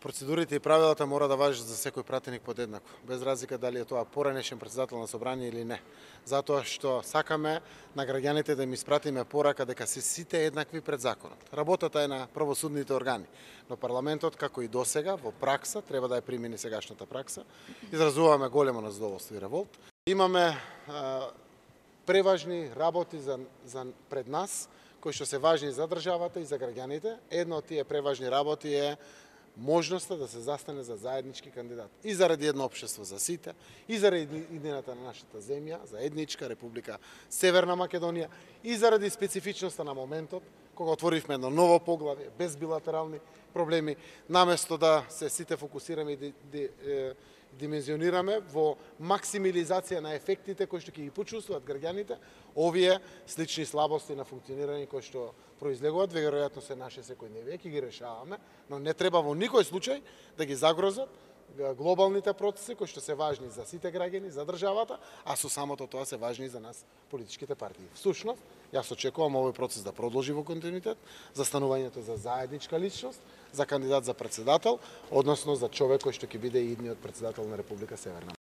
Процедурите и правилата мора да важат за секој пратеник подеднако, без разлика дали е тоа поранешен председател на собрание или не. Затоа што сакаме на граѓаните да им испратиме порака дека се сите еднакви пред законот. Работата е на правосудните органи, но парламентот како и досега во пракса треба да ја примени сегашната пракса. Изразуваме големо незадоволство и револт. Имаме преважни работи за, за пред нас кои што се важни за државата и за граѓаните. Едно од тие преважни работи е можноста да се застане за заеднички кандидат. И заради едно општество за сите, и заради идената на нашата земја, за едничка република Северна Македонија, и заради специфичноста на моментот, кога отворивме едно ново поглавје, без билатерални проблеми, наместо да се сите фокусираме и димензионираме во максимализација на ефектите кои што ќе ги почувствуваат граѓаните, овие слични слабости на функционирање кои што произлегуваат, веројатно се наше секојдневие, ќе ги решаваме, но не треба во никој случај да ги загрозат глобалните процеси кои што се важни за сите граѓани, за државата, а со самото тоа се важни и за нас политичките партии. Всушност, јас очекувам овој процес да продолжи во континуитет, за станувањето за заедничка личност, за кандидат за председател, односно за човек кој што ќе биде идниот председател на Република Северна